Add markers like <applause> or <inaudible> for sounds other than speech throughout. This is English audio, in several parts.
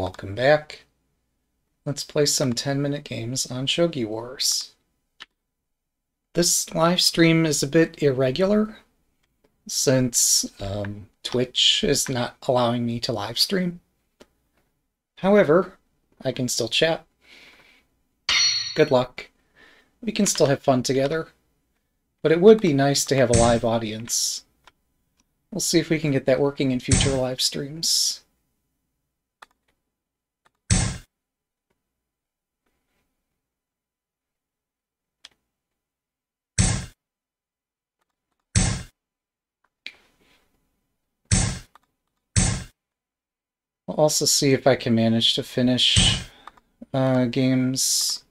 Welcome back. Let's play some 10 minute games on Shogi Wars. This live stream is a bit irregular since um, Twitch is not allowing me to live stream. However, I can still chat. Good luck. We can still have fun together. But it would be nice to have a live audience. We'll see if we can get that working in future live streams. I'll also see if I can manage to finish uh, games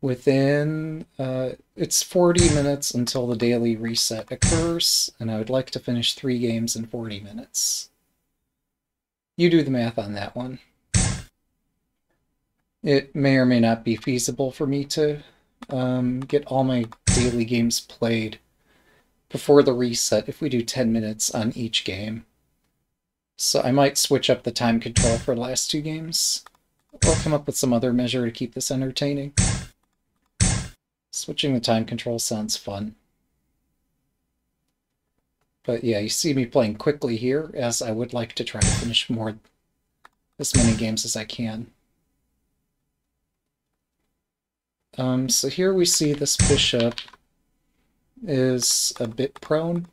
within... Uh, it's 40 minutes until the daily reset occurs, and I would like to finish three games in 40 minutes. You do the math on that one. It may or may not be feasible for me to um, get all my daily games played before the reset if we do 10 minutes on each game. So I might switch up the time control for the last two games, or come up with some other measure to keep this entertaining. Switching the time control sounds fun. But yeah, you see me playing quickly here, as I would like to try to finish more, as many games as I can. Um, so here we see this bishop is a bit prone.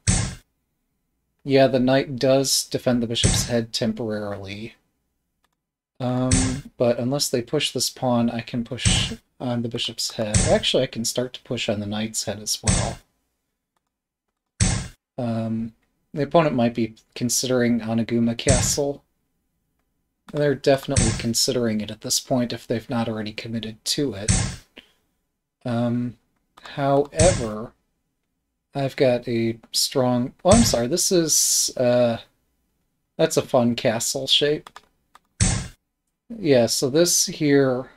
Yeah, the knight does defend the bishop's head temporarily. Um, but unless they push this pawn, I can push on the bishop's head. Actually, I can start to push on the knight's head as well. Um, the opponent might be considering Anaguma Castle. They're definitely considering it at this point if they've not already committed to it. Um, however, I've got a strong... Oh, I'm sorry, this is... Uh, that's a fun castle shape. Yeah, so this here...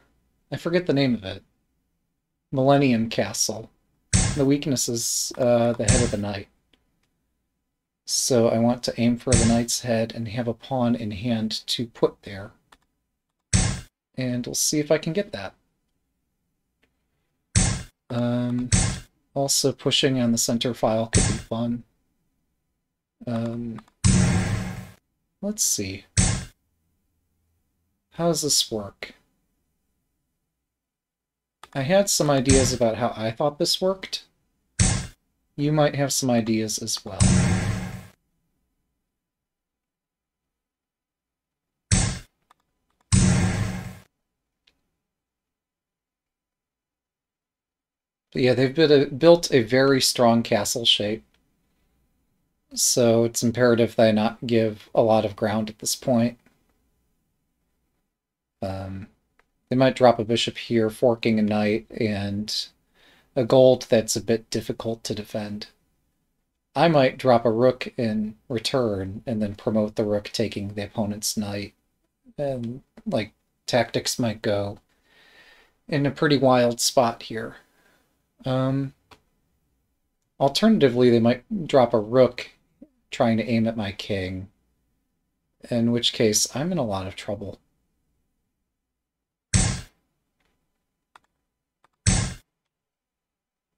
I forget the name of it. Millennium Castle. The weakness is uh, the head of the knight. So I want to aim for the knight's head and have a pawn in hand to put there. And we'll see if I can get that. Um, also, pushing on the center file could be fun. Um, let's see. How does this work? I had some ideas about how I thought this worked. You might have some ideas as well. But yeah, they've a, built a very strong castle shape. So it's imperative I not give a lot of ground at this point. Um, they might drop a bishop here, forking a knight, and a gold that's a bit difficult to defend. I might drop a rook in return and then promote the rook taking the opponent's knight. And, like, tactics might go in a pretty wild spot here. Um, alternatively, they might drop a rook trying to aim at my king, in which case I'm in a lot of trouble.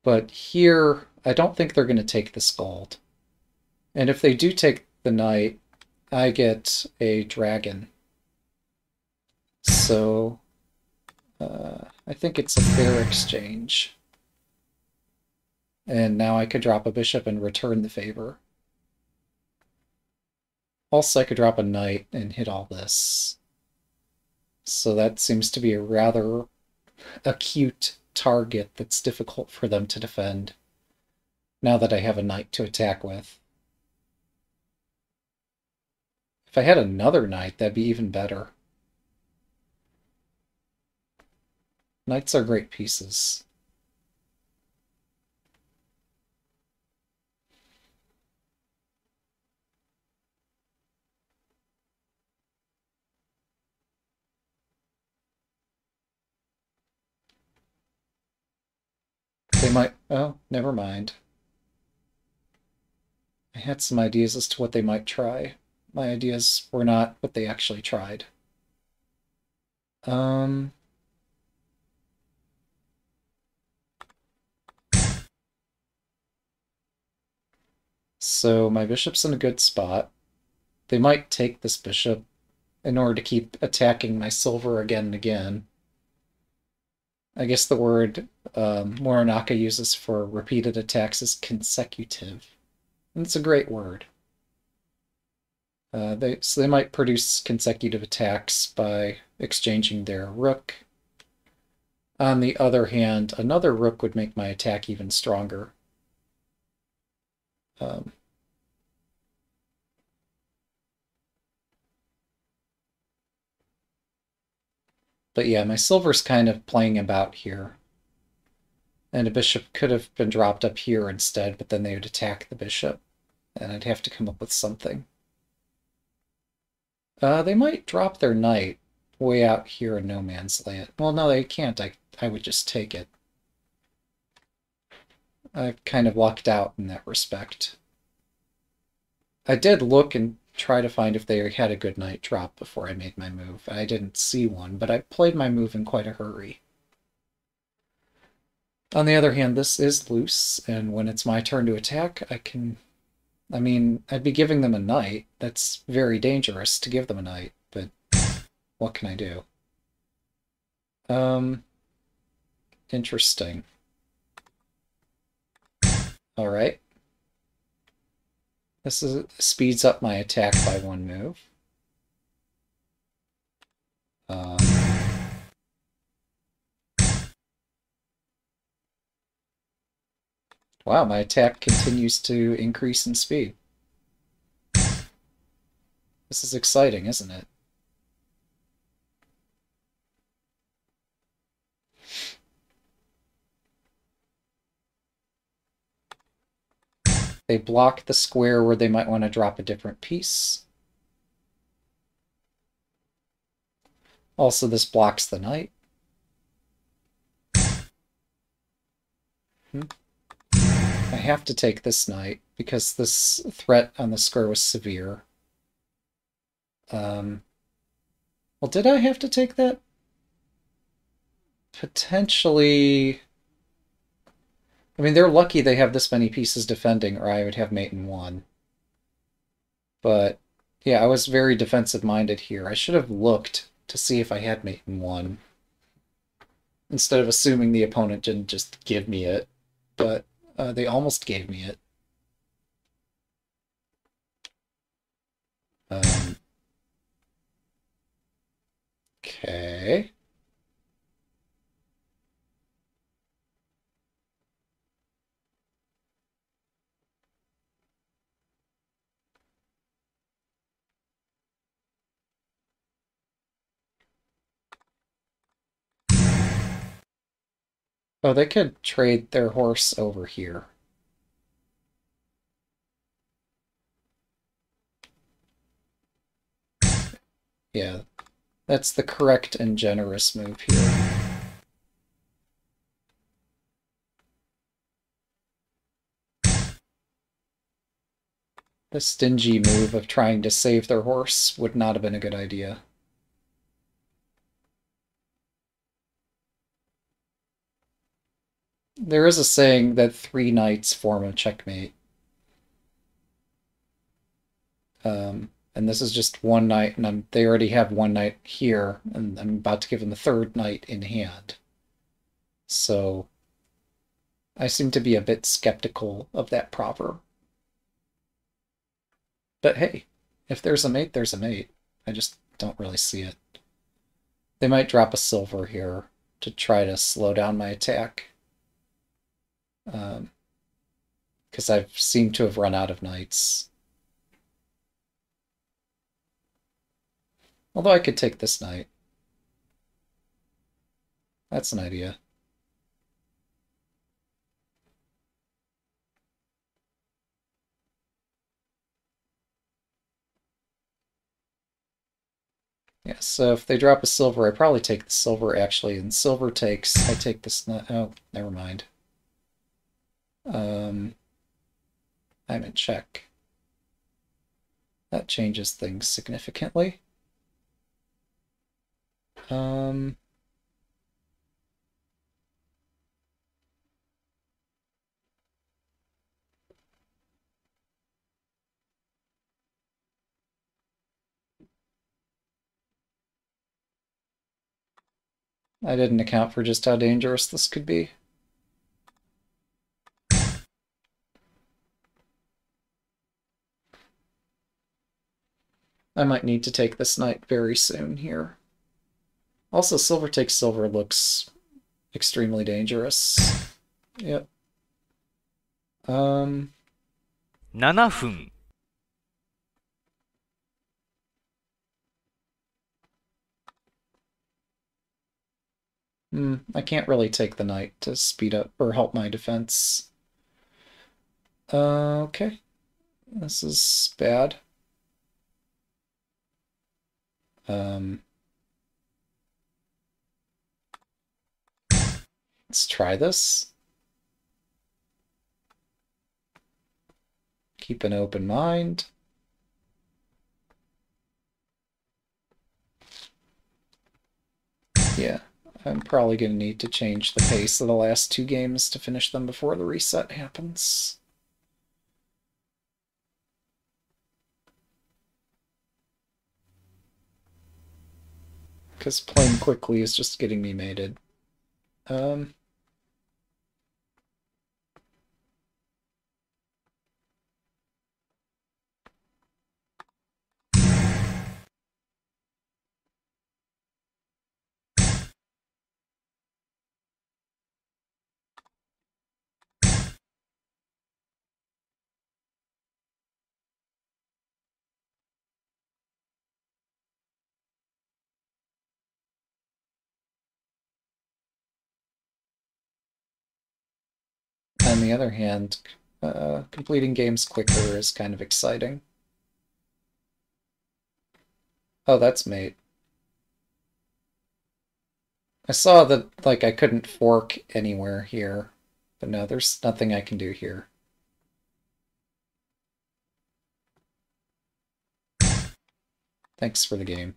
But here, I don't think they're going to take this gold. And if they do take the knight, I get a dragon. So, uh, I think it's a fair exchange. And now I could drop a bishop and return the favor. Also, I could drop a knight and hit all this. So that seems to be a rather acute target that's difficult for them to defend. Now that I have a knight to attack with. If I had another knight, that'd be even better. Knights are great pieces. They might... Oh, never mind. I had some ideas as to what they might try. My ideas were not what they actually tried. Um... So my bishop's in a good spot. They might take this bishop in order to keep attacking my silver again and again. I guess the word um, Muranaka uses for repeated attacks is consecutive. And it's a great word. Uh, they, so they might produce consecutive attacks by exchanging their rook. On the other hand, another rook would make my attack even stronger. Um, but yeah, my silver's kind of playing about here. And a bishop could have been dropped up here instead, but then they would attack the bishop. And I'd have to come up with something. Uh, they might drop their knight way out here in no man's land. Well, no, they can't. I, I would just take it. I've kind of lucked out in that respect. I did look and try to find if they had a good knight drop before I made my move. I didn't see one, but I played my move in quite a hurry. On the other hand, this is loose, and when it's my turn to attack, I can... I mean, I'd be giving them a knight. That's very dangerous to give them a knight, but what can I do? Um, interesting. Alright. This is, speeds up my attack by one move. Um, wow, my attack continues to increase in speed. This is exciting, isn't it? They block the square where they might want to drop a different piece. Also, this blocks the knight. Hmm. I have to take this knight because this threat on the square was severe. Um, well, did I have to take that? Potentially... I mean, they're lucky they have this many pieces defending, or I would have mate in one. But, yeah, I was very defensive-minded here. I should have looked to see if I had mate in one. Instead of assuming the opponent didn't just give me it. But uh, they almost gave me it. Um, okay. Oh, they could trade their horse over here. Yeah, that's the correct and generous move here. The stingy move of trying to save their horse would not have been a good idea. There is a saying that three knights form a checkmate. Um, and this is just one knight, and I'm, they already have one knight here, and I'm about to give them the third knight in hand. So I seem to be a bit skeptical of that proverb. But hey, if there's a mate, there's a mate. I just don't really see it. They might drop a silver here to try to slow down my attack because um, I've seemed to have run out of knights. Although I could take this knight. That's an idea. Yeah, so if they drop a silver, I probably take the silver actually, and silver takes, I take this, oh, never mind. Um, I'm in check. That changes things significantly. Um. I didn't account for just how dangerous this could be. I might need to take this knight very soon here. Also, silver takes silver looks extremely dangerous. Yep. Um. 7分 Hmm, I can't really take the knight to speed up or help my defense. Uh, okay. This is bad. Um, let's try this. Keep an open mind. Yeah. I'm probably going to need to change the pace of the last two games to finish them before the reset happens. Because playing quickly is just getting me mated. Um... On the other hand, uh, completing games quicker is kind of exciting. Oh, that's mate. I saw that, like, I couldn't fork anywhere here. But no, there's nothing I can do here. Thanks for the game.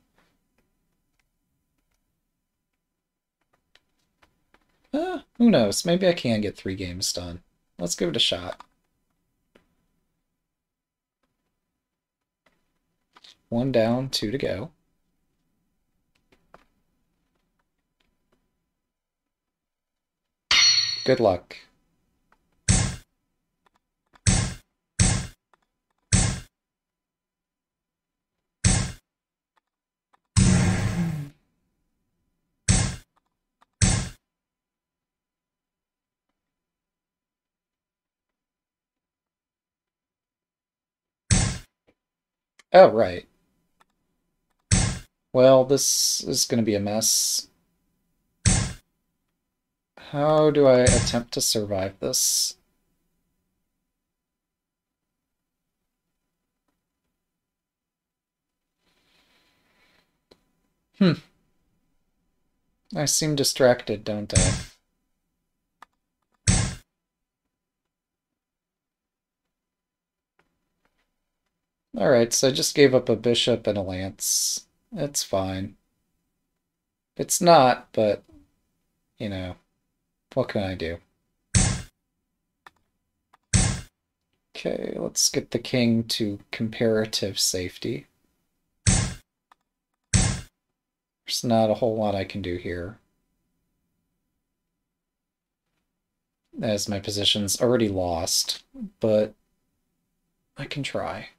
Uh, who knows? Maybe I can get three games done. Let's give it a shot. One down, two to go. Good luck. Oh, right. Well, this is going to be a mess. How do I attempt to survive this? Hmm. I seem distracted, don't I? Alright, so I just gave up a bishop and a lance. It's fine. It's not, but, you know, what can I do? Okay, let's get the king to comparative safety. There's not a whole lot I can do here. As my position's already lost, but I can try.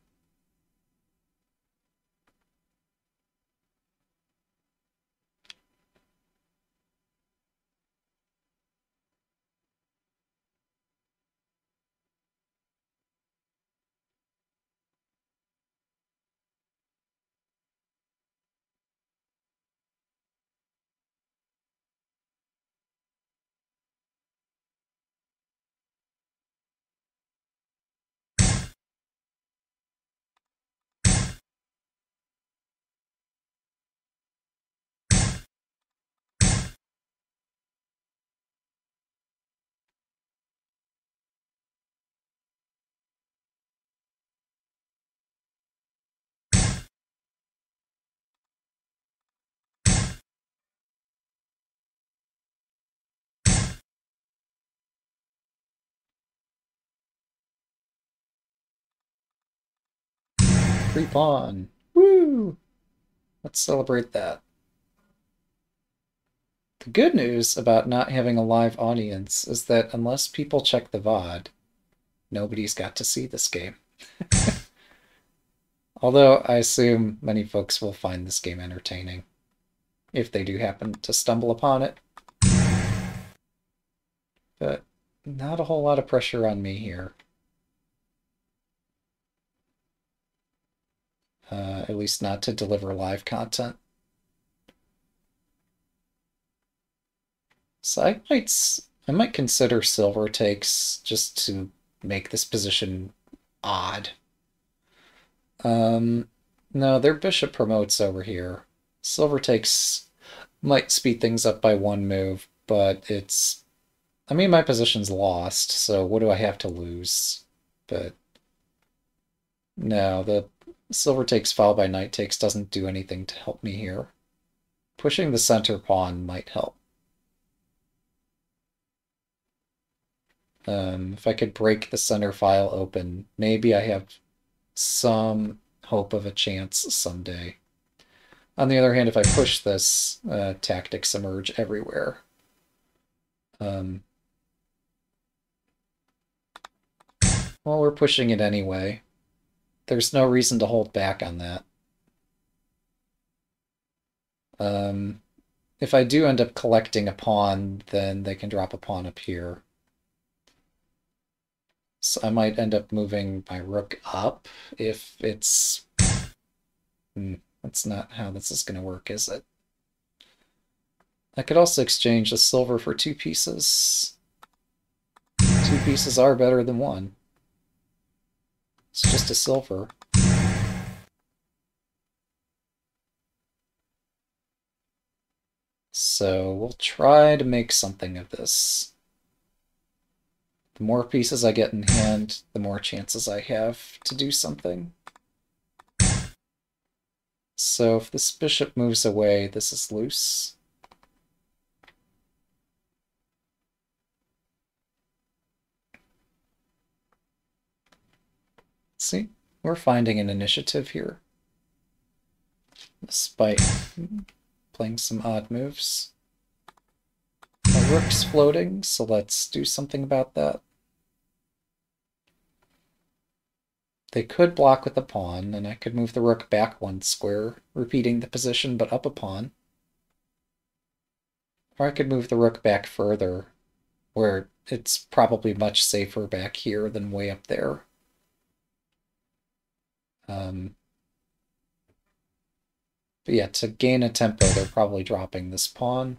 Free pawn. Woo! Let's celebrate that. The good news about not having a live audience is that unless people check the VOD, nobody's got to see this game. <laughs> Although I assume many folks will find this game entertaining, if they do happen to stumble upon it. But not a whole lot of pressure on me here. Uh, at least not to deliver live content. So I might I might consider silver takes just to make this position odd. Um, no, their bishop promotes over here. Silver takes might speed things up by one move, but it's I mean my position's lost, so what do I have to lose? But no, the silver takes followed by knight takes doesn't do anything to help me here. Pushing the center pawn might help. Um, if I could break the center file open, maybe I have some hope of a chance someday. On the other hand, if I push this, uh, tactics emerge everywhere. Um, well, we're pushing it anyway. There's no reason to hold back on that. Um, if I do end up collecting a pawn, then they can drop a pawn up here. So I might end up moving my rook up if it's... Hmm, that's not how this is going to work, is it? I could also exchange the silver for two pieces. Two pieces are better than one. It's just a silver. So we'll try to make something of this. The more pieces I get in hand, the more chances I have to do something. So if this bishop moves away, this is loose. See, we're finding an initiative here. Despite playing some odd moves. My rook's floating, so let's do something about that. They could block with a pawn, and I could move the rook back one square, repeating the position but up a pawn. Or I could move the rook back further, where it's probably much safer back here than way up there. Um, but yeah, to gain a tempo, they're probably dropping this pawn.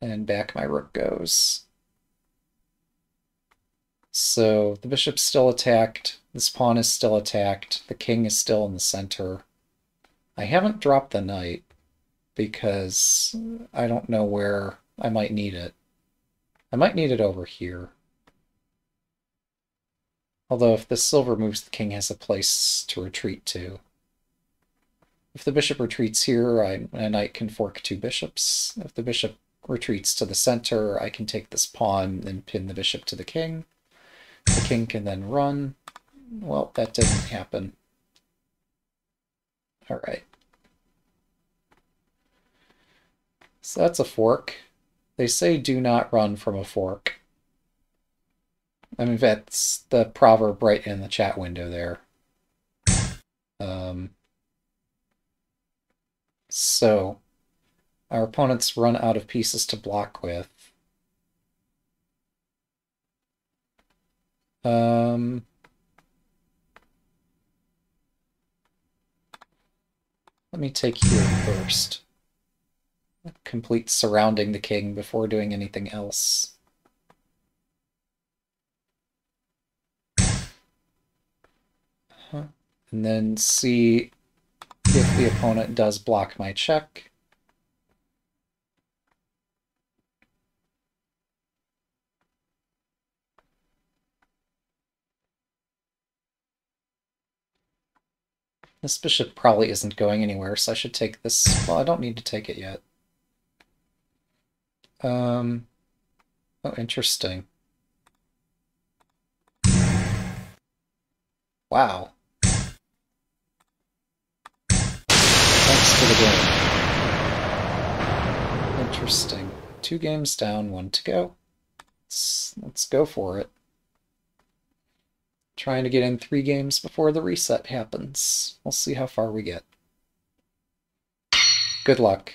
And back my rook goes. So the bishop's still attacked, this pawn is still attacked, the king is still in the center. I haven't dropped the knight because I don't know where I might need it. I might need it over here. Although if the silver moves, the king has a place to retreat to. If the bishop retreats here, I, a knight can fork two bishops. If the bishop retreats to the center, I can take this pawn and pin the bishop to the king. The king can then run. Well, that didn't happen. Alright. So that's a fork. They say do not run from a fork. I mean, that's the proverb right in the chat window there. Um, so, our opponents run out of pieces to block with. Um, let me take here first. Complete surrounding the king before doing anything else. And then see if the opponent does block my check. This bishop probably isn't going anywhere, so I should take this. Well, I don't need to take it yet. Um, oh, interesting. Wow. Game. Interesting. Two games down, one to go. Let's, let's go for it. Trying to get in three games before the reset happens. We'll see how far we get. Good luck.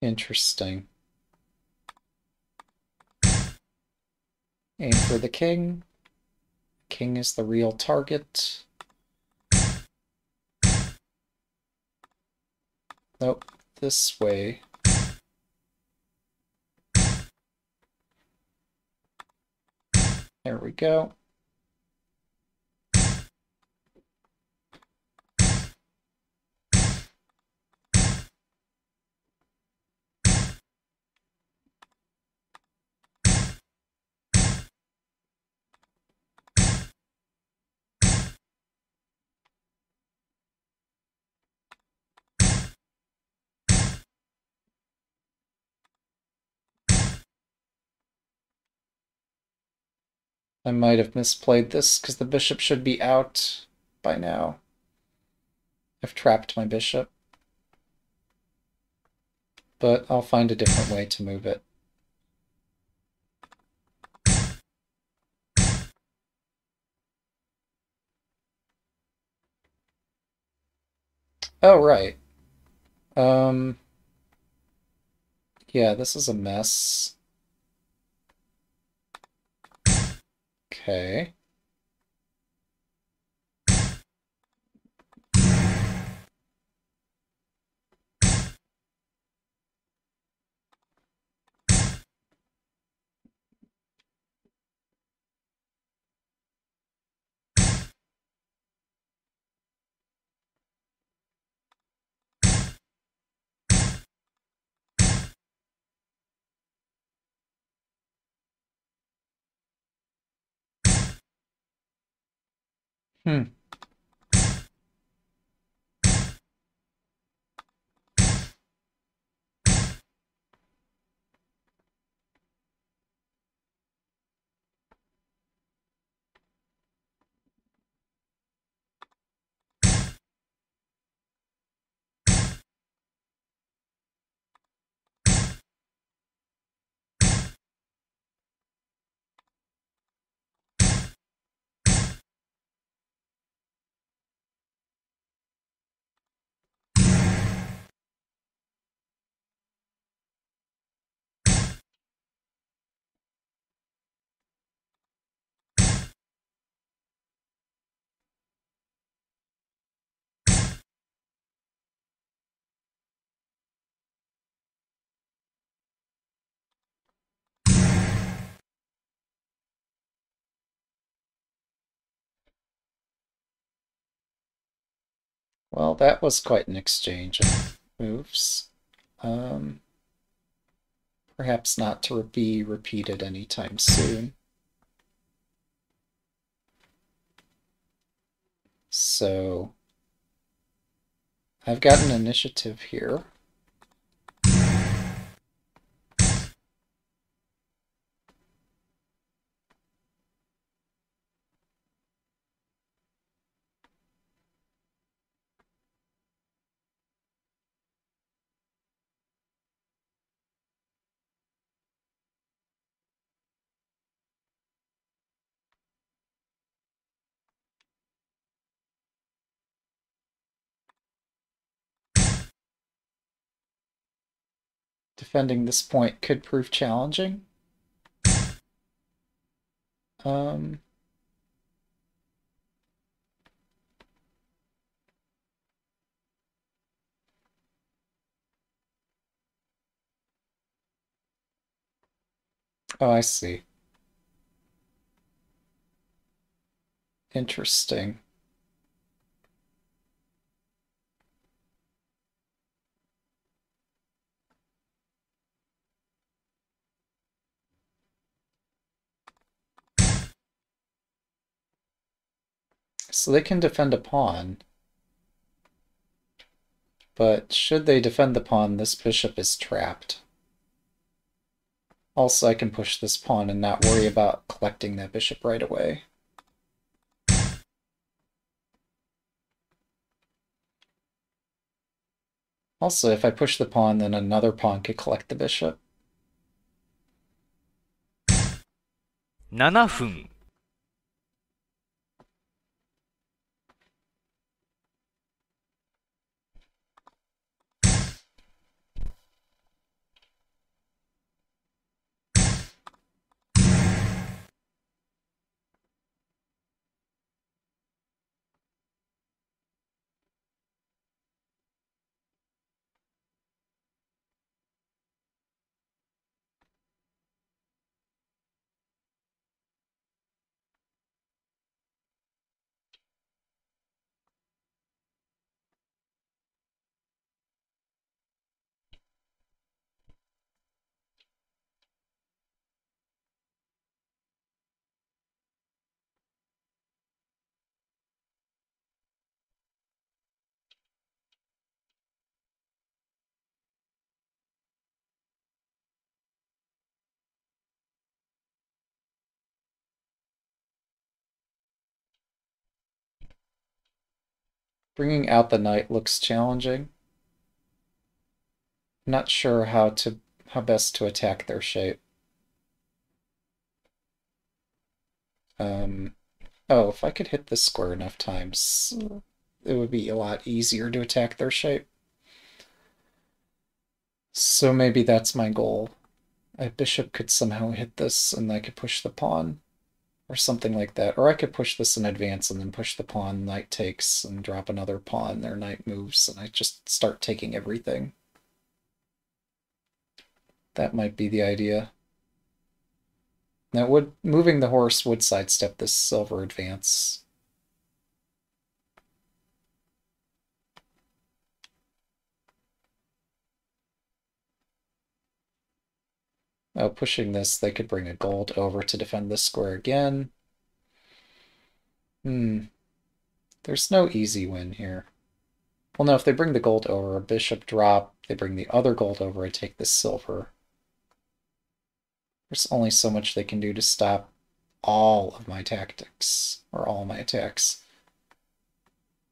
Interesting. Aim for the king. King is the real target. Nope, this way. There we go. I might have misplayed this because the bishop should be out by now. I've trapped my bishop. But I'll find a different way to move it. Oh, right. Um, yeah, this is a mess. Okay. Hmm. Well, that was quite an exchange of moves. Um, perhaps not to be repeated anytime soon. So, I've got an initiative here. Defending this point could prove challenging. Um, oh, I see. Interesting. So they can defend a pawn. But should they defend the pawn, this bishop is trapped. Also, I can push this pawn and not worry about collecting that bishop right away. Also, if I push the pawn, then another pawn could collect the bishop. 7分 Bringing out the knight looks challenging. not sure how to how best to attack their shape. Um, oh, if I could hit this square enough times, it would be a lot easier to attack their shape. So maybe that's my goal. A bishop could somehow hit this and I could push the pawn or something like that. Or I could push this in advance and then push the pawn, knight takes, and drop another pawn, their knight moves, and I just start taking everything. That might be the idea. Now, would moving the horse would sidestep this silver advance. Oh, pushing this, they could bring a gold over to defend this square again. Hmm. There's no easy win here. Well, no, if they bring the gold over, a bishop drop, they bring the other gold over, I take the silver. There's only so much they can do to stop all of my tactics, or all my attacks.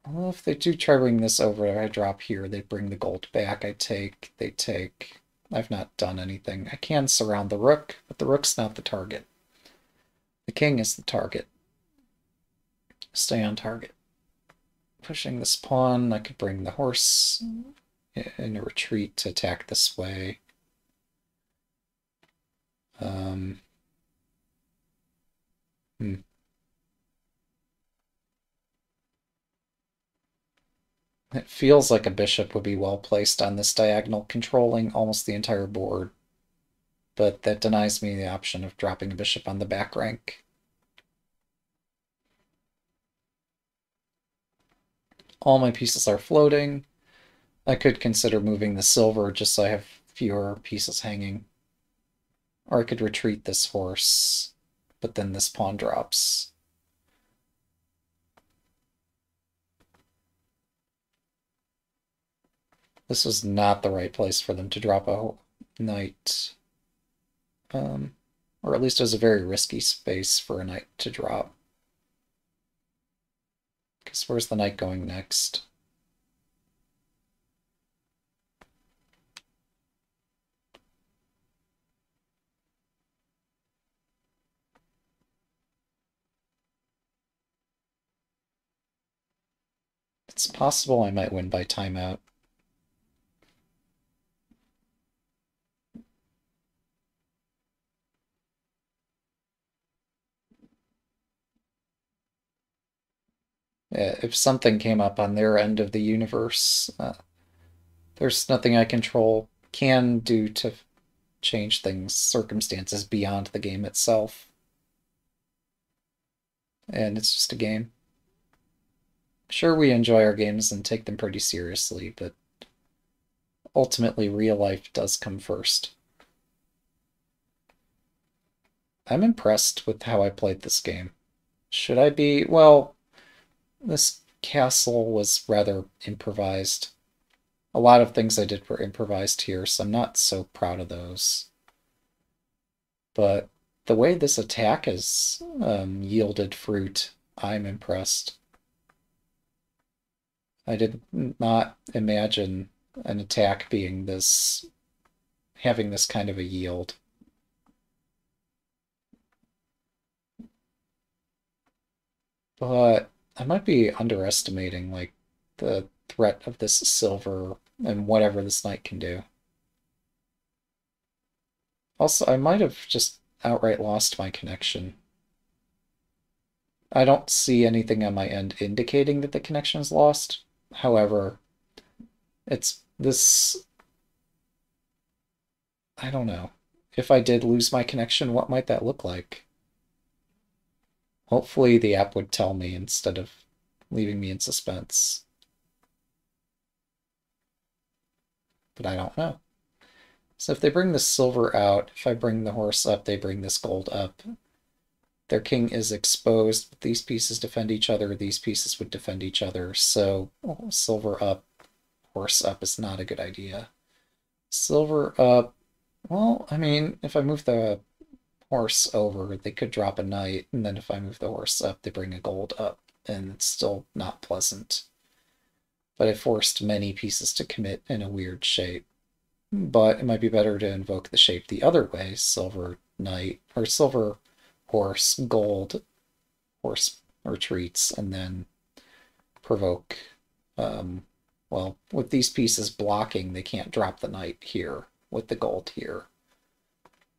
Well, if they do try bringing this over, I drop here, they bring the gold back, I take, they take. I've not done anything. I can surround the rook, but the rook's not the target. The king is the target. Stay on target. Pushing this pawn, I could bring the horse in a retreat to attack this way. Um, hmm. It feels like a bishop would be well placed on this diagonal, controlling almost the entire board. But that denies me the option of dropping a bishop on the back rank. All my pieces are floating. I could consider moving the silver just so I have fewer pieces hanging. Or I could retreat this horse, but then this pawn drops. This was not the right place for them to drop a knight. Um, or at least it was a very risky space for a knight to drop. Because where's the knight going next? It's possible I might win by timeout. If something came up on their end of the universe, uh, there's nothing I control can do to change things, circumstances beyond the game itself. And it's just a game. Sure, we enjoy our games and take them pretty seriously, but ultimately real life does come first. I'm impressed with how I played this game. Should I be? Well, this castle was rather improvised. A lot of things I did were improvised here, so I'm not so proud of those. But the way this attack has um, yielded fruit, I'm impressed. I did not imagine an attack being this, having this kind of a yield. But I might be underestimating, like, the threat of this silver and whatever this knight can do. Also, I might have just outright lost my connection. I don't see anything on my end indicating that the connection is lost. However, it's this... I don't know. If I did lose my connection, what might that look like? Hopefully the app would tell me instead of leaving me in suspense. But I don't know. So if they bring the silver out, if I bring the horse up, they bring this gold up. Their king is exposed, but these pieces defend each other, these pieces would defend each other, so oh, silver up, horse up is not a good idea. Silver up, well, I mean, if I move the horse over, they could drop a knight, and then if I move the horse up, they bring a gold up, and it's still not pleasant. But I forced many pieces to commit in a weird shape. But it might be better to invoke the shape the other way, silver knight, or silver horse, gold horse retreats, and then provoke, um, well, with these pieces blocking, they can't drop the knight here, with the gold here.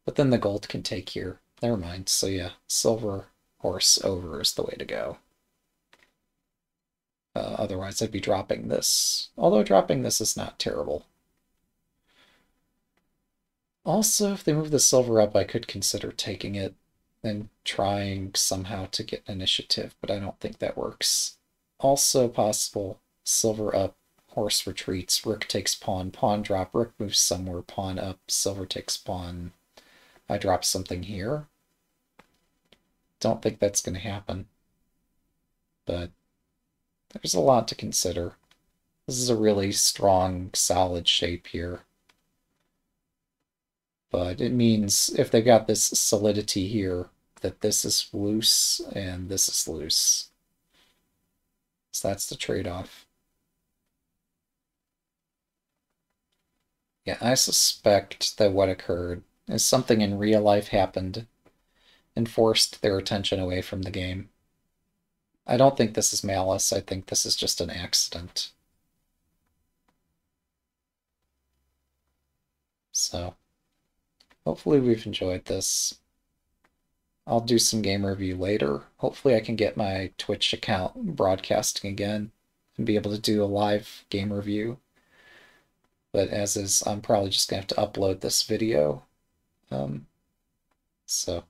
But then the gold can take here. Never mind. So yeah, silver horse over is the way to go. Uh, otherwise, I'd be dropping this. Although dropping this is not terrible. Also, if they move the silver up, I could consider taking it and trying somehow to get initiative, but I don't think that works. Also possible, silver up, horse retreats, rook takes pawn, pawn drop, rook moves somewhere, pawn up, silver takes pawn, I drop something here. Don't think that's going to happen. But there's a lot to consider. This is a really strong, solid shape here. But it means if they got this solidity here, that this is loose and this is loose. So that's the trade-off. Yeah, I suspect that what occurred as something in real life happened and forced their attention away from the game. I don't think this is malice, I think this is just an accident. So, hopefully we've enjoyed this. I'll do some game review later. Hopefully I can get my Twitch account broadcasting again and be able to do a live game review. But as is, I'm probably just going to have to upload this video um, so,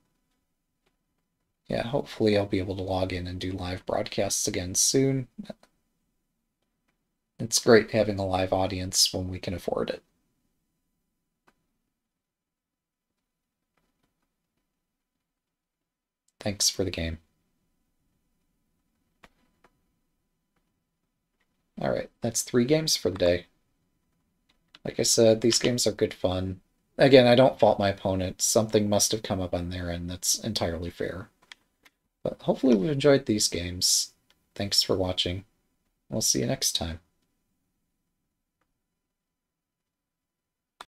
yeah, hopefully I'll be able to log in and do live broadcasts again soon. It's great having a live audience when we can afford it. Thanks for the game. Alright, that's three games for the day. Like I said, these games are good fun. Again, I don't fault my opponent. Something must have come up on their end that's entirely fair. But hopefully we've enjoyed these games. Thanks for watching. We'll see you next time.